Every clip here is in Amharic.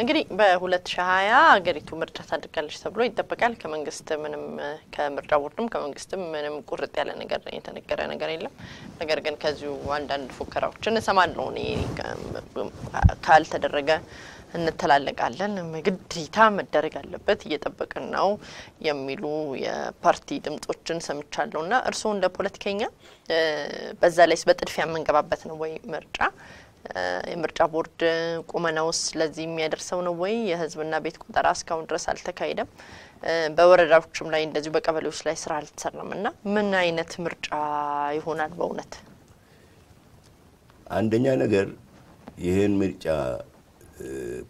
እንግዲህ በ2020 ሀገሪቱ ምርጫ ታደርጋለች ተብሎ ይጠበቃል። ከመንግስት ምንም ከምርጫ ቦርድም ከመንግስትም ምንም ቁርጥ ያለ ነገር የተነገረ ነገር የለም። ነገር ግን ከዚሁ አንዳንድ ፉከራዎችን እሰማለሁ ካልተደረገ እንተላለቃለን፣ ግዴታ መደረግ አለበት፣ እየጠበቅን ነው የሚሉ የፓርቲ ድምጾችን ሰምቻለሁ። እና እርስዎ እንደ ፖለቲከኛ በዛ ላይ በጥድፊያ የምንገባበት ነው ወይ ምርጫ? የምርጫ ቦርድ ቁመናውስ ለዚህ የሚያደርሰው ነው ወይ? የህዝብና ቤት ቆጠራ እስካሁን ድረስ አልተካሄደም። በወረዳዎችም ላይ እንደዚሁ በቀበሌዎች ላይ ስራ አልተሰራም እና ምን አይነት ምርጫ ይሆናል በእውነት? አንደኛ ነገር ይህን ምርጫ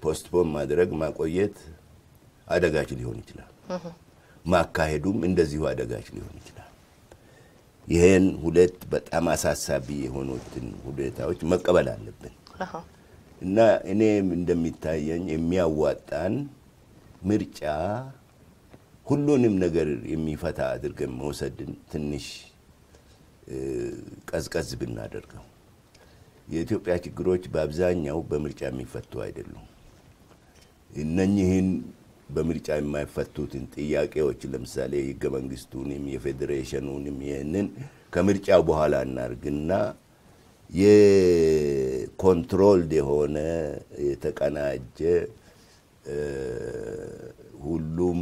postpone ማድረግ ማቆየት አደገኛ ሊሆን ይችላል። ማካሄዱም እንደዚሁ አደገኛ ሊሆን ይችላል። ይህን ሁለት በጣም አሳሳቢ የሆኑትን ሁኔታዎች መቀበል አለብን። እና እኔም እንደሚታየኝ የሚያዋጣን ምርጫ ሁሉንም ነገር የሚፈታ አድርገን መውሰድን ትንሽ ቀዝቀዝ ብናደርገው። የኢትዮጵያ ችግሮች በአብዛኛው በምርጫ የሚፈቱ አይደሉም። እነኚህን በምርጫ የማይፈቱትን ጥያቄዎች ለምሳሌ የህገ መንግስቱንም የፌዴሬሽኑንም ይህንን ከምርጫው በኋላ እናርግና የኮንትሮልድ የሆነ የተቀናጀ ሁሉም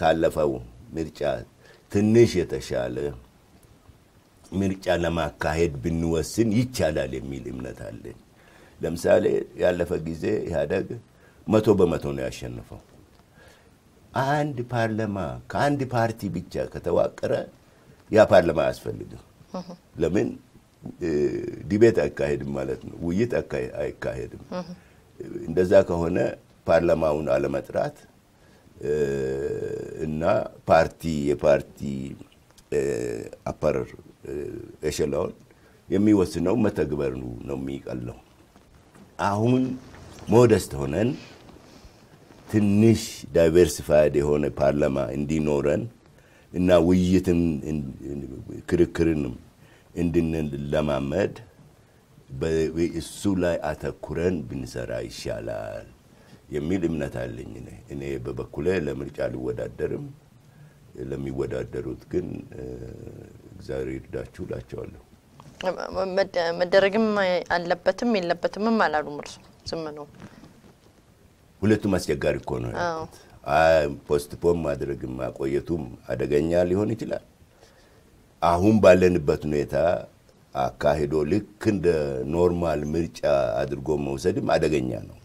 ካለፈው ምርጫ ትንሽ የተሻለ ምርጫ ለማካሄድ ብንወስን ይቻላል የሚል እምነት አለኝ። ለምሳሌ ያለፈ ጊዜ ኢህአደግ መቶ በመቶ ነው ያሸነፈው። አንድ ፓርላማ ከአንድ ፓርቲ ብቻ ከተዋቀረ ያ ፓርላማ አያስፈልግም። ለምን debate አይካሄድም ማለት ነው፣ ውይይት አይካሄድም። እንደዛ ከሆነ ፓርላማውን አለመጥራት እና ፓርቲ የፓርቲ upper echelon ኡን የሚወስነው መተግበር ነው የሚቀለው። አሁን modest ሆነን ትንሽ diversified የሆነ ፓርላማ እንዲኖረን እና ውይይትን ክርክርንም እንድንለማመድ እሱ ላይ አተኩረን ብንሰራ ይሻላል የሚል እምነት አለኝ። እኔ በበኩሌ ለምርጫ አልወዳደርም። ለሚወዳደሩት ግን እግዚአብሔር ይርዳችሁ እላቸዋለሁ። መደረግም አለበትም የለበትምም አላሉም። እርሱ ዝም ነው። ሁለቱም አስቸጋሪ እኮ ነው። postpone ማድረግም ማቆየቱም አደገኛ ሊሆን ይችላል። አሁን ባለንበት ሁኔታ አካሂዶ ልክ እንደ normal ምርጫ አድርጎ መውሰድም አደገኛ ነው።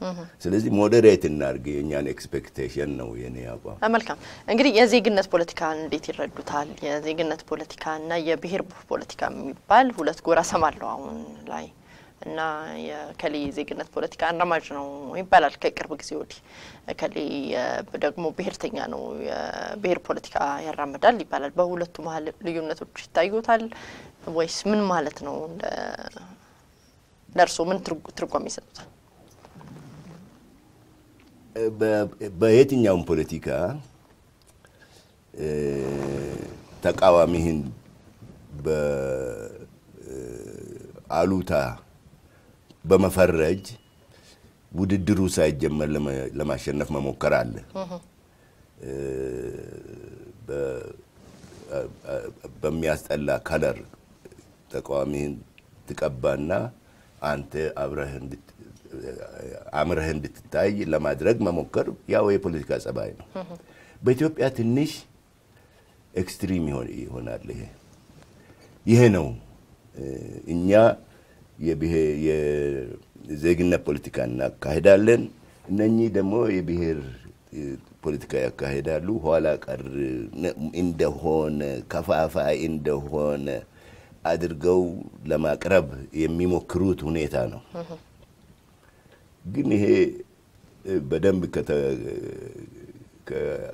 ስለዚህ moderate እናድርግ። የእኛን expectation ነው የኔ አቋም። መልካም እንግዲህ የዜግነት ፖለቲካ እንዴት ይረዱታል? የዜግነት ፖለቲካ እና የብሔር ፖለቲካ የሚባል ሁለት ጎራ ሰማለሁ አሁን ላይ እና የከሌ ዜግነት ፖለቲካ አራማጅ ነው ይባላል ከቅርብ ጊዜ ወዲህ። ከሌ ደግሞ ብሔርተኛ ነው የብሔር ፖለቲካ ያራምዳል ይባላል። በሁለቱ መሀል ልዩነቶች ይታዩታል ወይስ ምን ማለት ነው? ለእርስዎ ምን ትርጓሜ ይሰጡታል? በየትኛውም ፖለቲካ ተቃዋሚህን በአሉታ በመፈረጅ ውድድሩ ሳይጀመር ለማሸነፍ መሞከር አለ። በሚያስጠላ ከለር ተቃዋሚህን ትቀባና አንተ አምረህ እንድትታይ ለማድረግ መሞከር ያው የፖለቲካ ጸባይ ነው። በኢትዮጵያ ትንሽ extreme ይሆናል። ይሄ ይሄ ነው እኛ የዜግነት ፖለቲካ እናካሄዳለን። እነኚህ ደግሞ የብሔር ፖለቲካ ያካሄዳሉ። ኋላ ቀር እንደሆነ ከፋፋይ እንደሆነ አድርገው ለማቅረብ የሚሞክሩት ሁኔታ ነው። ግን ይሄ በደንብ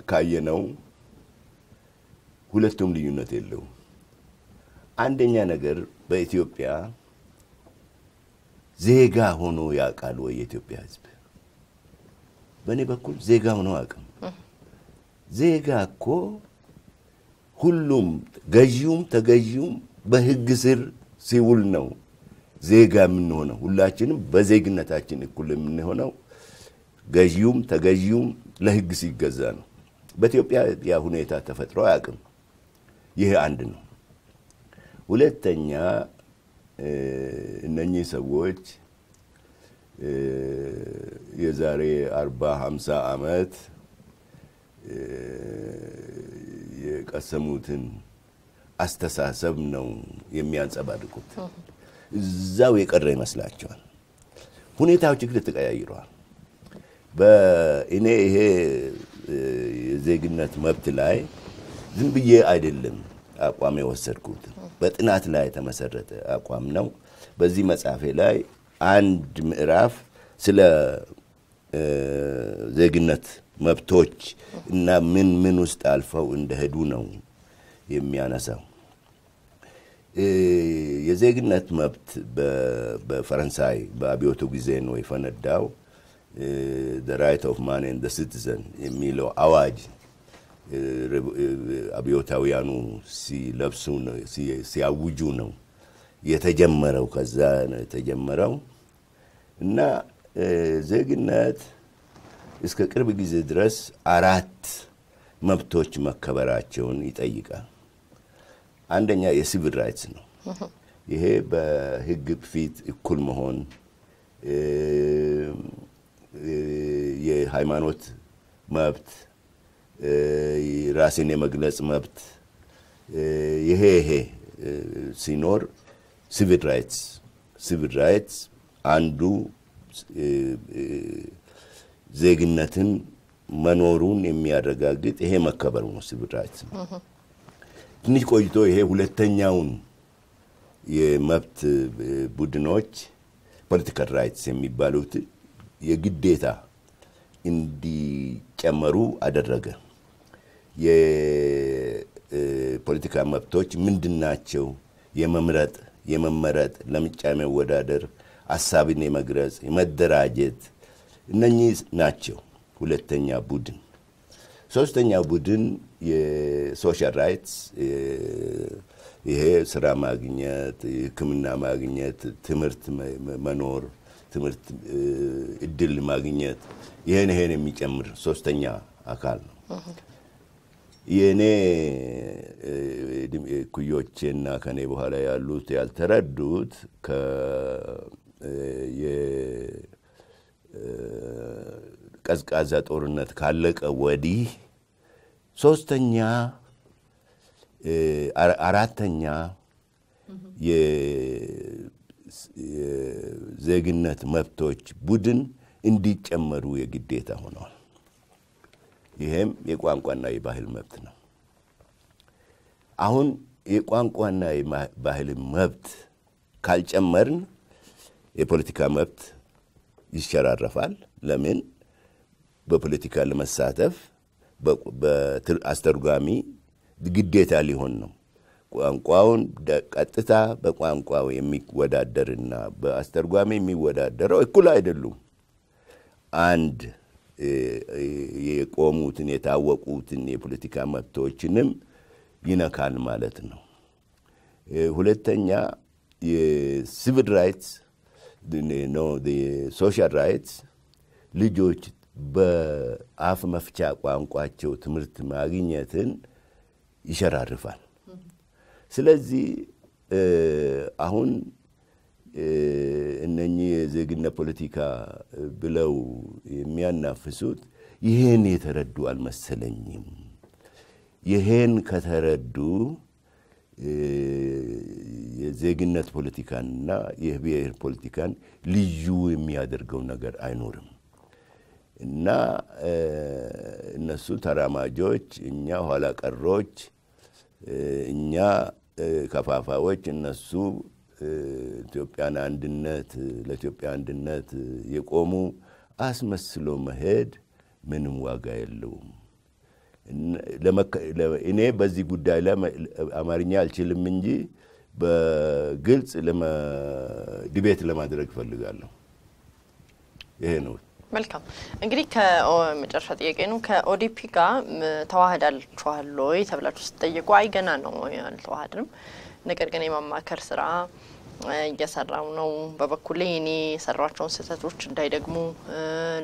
ካየነው ሁለቱም ልዩነት የለውም። አንደኛ ነገር በኢትዮጵያ ዜጋ ሆኖ ያውቃል ወይ የኢትዮጵያ ሕዝብ? በእኔ በኩል ዜጋ ሆኖ አያውቅም። ዜጋ እኮ ሁሉም ገዢውም ተገዢውም በሕግ ስር ሲውል ነው ዜጋ የምንሆነው። ሁላችንም በዜግነታችን እኩል የምንሆነው ገዢውም ተገዢውም ለህግ ሲገዛ ነው። በኢትዮጵያ ያ ሁኔታ ተፈጥሮ አያውቅም። ይህ አንድ ነው። ሁለተኛ እነኚህ ሰዎች የዛሬ አርባ ሀምሳ ዓመት የቀሰሙትን አስተሳሰብ ነው የሚያንጸባርቁት። እዛው የቀረ ይመስላቸዋል። ሁኔታዎች ግን ተቀያይረዋል። በእኔ ይሄ የዜግነት መብት ላይ ዝም ብዬ አይደለም አቋም የወሰድኩት፣ በጥናት ላይ የተመሰረተ አቋም ነው። በዚህ መጽሐፌ ላይ አንድ ምዕራፍ ስለ ዜግነት መብቶች እና ምን ምን ውስጥ አልፈው እንደሄዱ ነው የሚያነሳው። የዜግነት መብት በፈረንሳይ በአብዮቱ ጊዜ ነው የፈነዳው። right of man and citizen የሚለው አዋጅ አብዮታውያኑ ሲለብሱ ሲያውጁ ነው የተጀመረው። ከዛ ነው የተጀመረው እና ዜግነት እስከ ቅርብ ጊዜ ድረስ አራት መብቶች መከበራቸውን ይጠይቃል። አንደኛ የሲቪል ራይትስ ነው። ይሄ በሕግ ፊት እኩል መሆን፣ የሃይማኖት መብት፣ ራስን የመግለጽ መብት ይሄ ይሄ ሲኖር civil rights civil rights አንዱ ዜግነትን መኖሩን የሚያረጋግጥ ይሄ መከበሩ ነው። civil rights ትንሽ ቆይቶ ይሄ ሁለተኛውን የመብት ቡድኖች political rights የሚባሉት የግዴታ እንዲጨመሩ አደረገ። የፖለቲካ መብቶች ምንድን ናቸው? የመምረጥ፣ የመመረጥ፣ ለምርጫ የመወዳደር፣ ሀሳብን የመግለጽ፣ የመደራጀት እነኚህ ናቸው። ሁለተኛ ቡድን ሶስተኛ ቡድን የ social rights ይሄ ስራ ማግኘት፣ ሕክምና ማግኘት፣ ትምህርት መኖር፣ ትምህርት እድል ማግኘት ይህን ይሄን የሚጨምር ሶስተኛ አካል ነው። የእኔ ኩዮቼና ከኔ በኋላ ያሉት ያልተረዱት ቀዝቃዛ ጦርነት ካለቀ ወዲህ ሶስተኛ አራተኛ የዜግነት መብቶች ቡድን እንዲጨመሩ የግዴታ ሆነዋል። ይሄም የቋንቋና የባህል መብት ነው። አሁን የቋንቋና የባህል መብት ካልጨመርን የፖለቲካ መብት ይሸራረፋል። ለምን? በፖለቲካ ለመሳተፍ አስተርጓሚ ግዴታ ሊሆን ነው። ቋንቋውን ቀጥታ በቋንቋው የሚወዳደርና በአስተርጓሚ የሚወዳደረው እኩል አይደሉም። አንድ የቆሙትን የታወቁትን የፖለቲካ መብቶችንም ይነካል ማለት ነው። ሁለተኛ የ civil rights social rights ልጆች በአፍ መፍቻ ቋንቋቸው ትምህርት ማግኘትን ይሸራርፋል። ስለዚህ አሁን እነኚህ የዜግነት ፖለቲካ ብለው የሚያናፍሱት ይህን የተረዱ አልመሰለኝም። ይህን ከተረዱ የዜግነት ፖለቲካንና የብሔር ፖለቲካን ልዩ የሚያደርገው ነገር አይኖርም እና እነሱ ተራማጆች፣ እኛ ኋላ ቀሮች፣ እኛ ከፋፋዎች፣ እነሱ ኢትዮጵያን አንድነት ለኢትዮጵያ አንድነት የቆሙ አስመስሎ መሄድ ምንም ዋጋ የለውም። እኔ በዚህ ጉዳይ ላይ አማርኛ አልችልም እንጂ በግልጽ ዲቤት ለማድረግ እፈልጋለሁ። ይሄ ነው። መልካም እንግዲህ ከመጨረሻ ጥያቄ ነው። ከኦዲፒ ጋር ተዋህዳችኋል ወይ ተብላችሁ ስትጠየቁ አይ ገና ነው አልተዋህድንም፣ ነገር ግን የማማከር ስራ እየሰራው ነው። በበኩሌ እኔ የሰሯቸውን ስህተቶች እንዳይደግሙ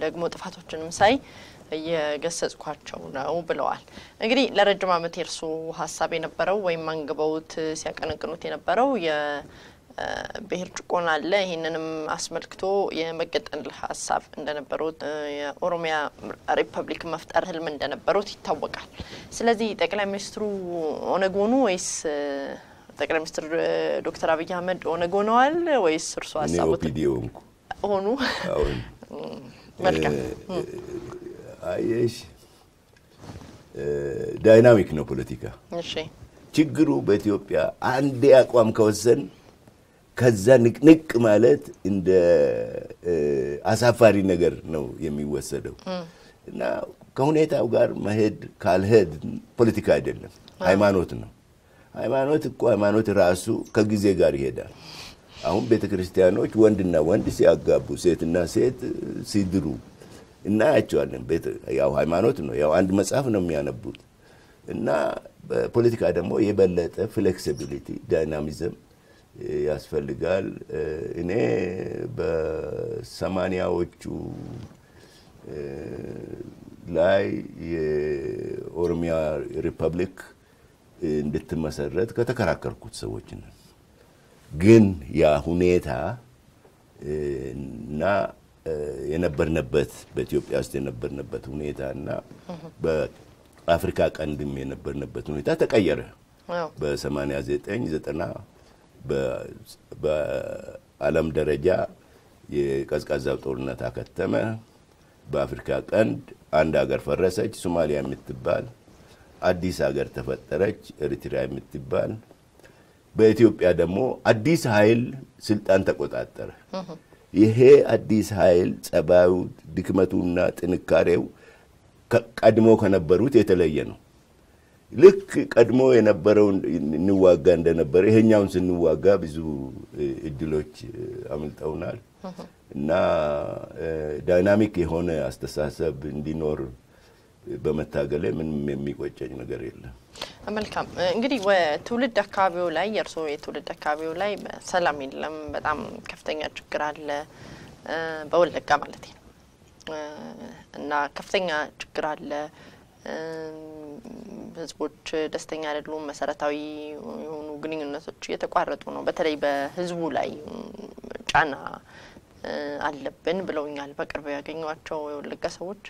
ደግሞ ጥፋቶችንም ሳይ እየገሰጽኳቸው ነው ብለዋል። እንግዲህ ለረጅም ዓመት የእርሱ ሀሳብ የነበረው ወይም አንግበውት ሲያቀነቅኑት የነበረው የብሔር ጭቆና አለ። ይህንንም አስመልክቶ የመገንጠል ሀሳብ እንደነበሩት የኦሮሚያ ሪፐብሊክ መፍጠር ህልም እንደነበሩት ይታወቃል። ስለዚህ ጠቅላይ ሚኒስትሩ ኦነግ ሆኑ ወይስ ጠቅላይ ሚኒስትር ዶክተር አብይ አህመድ ኦነግ ሆነዋል ወይስ እርሱ ሆንኩ? ሆኑ? መልካም። አየሽ? dynamic ነው ፖለቲካ። እሺ። ችግሩ በኢትዮጵያ አንዴ አቋም ከወሰን ከዛ ንቅንቅ ማለት እንደ አሳፋሪ ነገር ነው የሚወሰደው። እና ከሁኔታው ጋር መሄድ ካልሄድ ፖለቲካ አይደለም፣ ሃይማኖት ነው። ሃይማኖት እኮ ሃይማኖት ራሱ ከጊዜ ጋር ይሄዳል። አሁን ቤተ ክርስቲያኖች ወንድና ወንድ ሲያጋቡ፣ ሴትና ሴት ሲድሩ እናያቸዋለን። ያው ሃይማኖት ነው፣ ያው አንድ መጽሐፍ ነው የሚያነቡት እና በፖለቲካ ደግሞ የበለጠ flexibility dynamism ያስፈልጋል። እኔ በሰማኒያዎቹ ላይ የኦሮሚያ ሪፐብሊክ እንድትመሰረት ከተከራከርኩት ሰዎች ነን። ግን ያ ሁኔታ እና የነበርንበት በኢትዮጵያ ውስጥ የነበርንበት ሁኔታ እና በአፍሪካ ቀንድም የነበርንበት ሁኔታ ተቀየረ። በሰማንያ ዘጠኝ ዘጠና በዓለም ደረጃ የቀዝቃዛው ጦርነት አከተመ። በአፍሪካ ቀንድ አንድ ሀገር ፈረሰች፣ ሶማሊያ የምትባል አዲስ ሀገር ተፈጠረች፣ ኤሪትሪያ የምትባል። በኢትዮጵያ ደግሞ አዲስ ኃይል ስልጣን ተቆጣጠረ። ይሄ አዲስ ኃይል ጸባዩ፣ ድክመቱና ጥንካሬው ቀድሞ ከነበሩት የተለየ ነው። ልክ ቀድሞ የነበረውን እንዋጋ እንደነበረ ይሄኛውን ስንዋጋ ብዙ እድሎች አምልጠውናል እና ዳይናሚክ የሆነ አስተሳሰብ እንዲኖር በመታገሌ ምንም የሚቆጨኝ ነገር የለም። መልካም እንግዲህ ትውልድ አካባቢው ላይ የእርስዎ የትውልድ አካባቢው ላይ ሰላም የለም፣ በጣም ከፍተኛ ችግር አለ፣ በወለጋ ማለት ነው እና ከፍተኛ ችግር አለ። ህዝቦች ደስተኛ አይደሉም። መሰረታዊ የሆኑ ግንኙነቶች እየተቋረጡ ነው። በተለይ በህዝቡ ላይ ጫና አለብን ብለውኛል። በቅርብ ያገኟቸው የወለጋ ሰዎች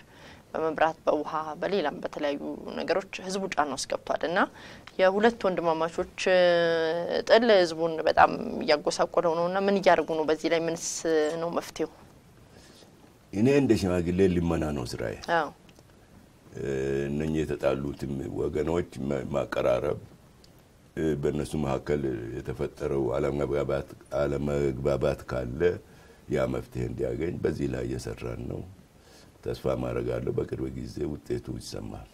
በመብራት በውሃ በሌላም በተለያዩ ነገሮች ህዝቡ ጫና ውስጥ ገብቷል እና የሁለት ወንድማማቾች ጥል ህዝቡን በጣም እያጎሳቆለው ነው እና ምን እያደረጉ ነው? በዚህ ላይ ምንስ ነው መፍትሄው? እኔ እንደ ሽማግሌ ልመና ነው ስራዬ። አዎ እነኚህ የተጣሉትም ወገኖች ማቀራረብ፣ በእነሱ መካከል የተፈጠረው አለመግባባት ካለ ያ መፍትሄ እንዲያገኝ በዚህ ላይ እየሰራን ነው። ተስፋ ማድረጋለሁ በቅርብ ጊዜ ውጤቱ ይሰማል።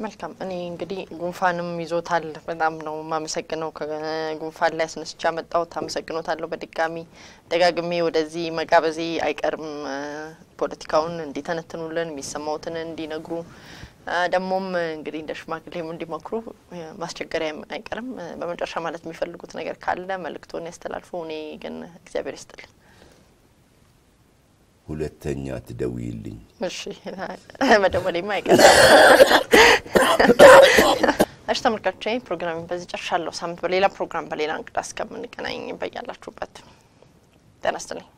መልካም። እኔ እንግዲህ ጉንፋንም ይዞታል። በጣም ነው የማመሰግነው። ከጉንፋን ላይ አስነስቼ ያመጣሁት አመሰግኖታለሁ። በድጋሚ ደጋግሜ ወደዚህ መጋበዜ አይቀርም። ፖለቲካውን እንዲተነትኑልን የሚሰማውትን እንዲነግሩ ደግሞም እንግዲህ እንደ ሽማግሌም እንዲመክሩ ማስቸገሪያ አይቀርም። በመጨረሻ ማለት የሚፈልጉት ነገር ካለ መልእክቶን ያስተላልፉ። እኔ ግን እግዚአብሔር ይስጥልኝ። ሁለተኛ ትደውይልኝ። እሺ መደወሌማ አይቀርም። እሺ ተመልካቾቼ ፕሮግራሚን በዚህ ጨርሻለሁ። ሳምንት በሌላ ፕሮግራም በሌላ እንግዳ እስከምንገናኝ በያላችሁበት ጤና ይስጥልኝ።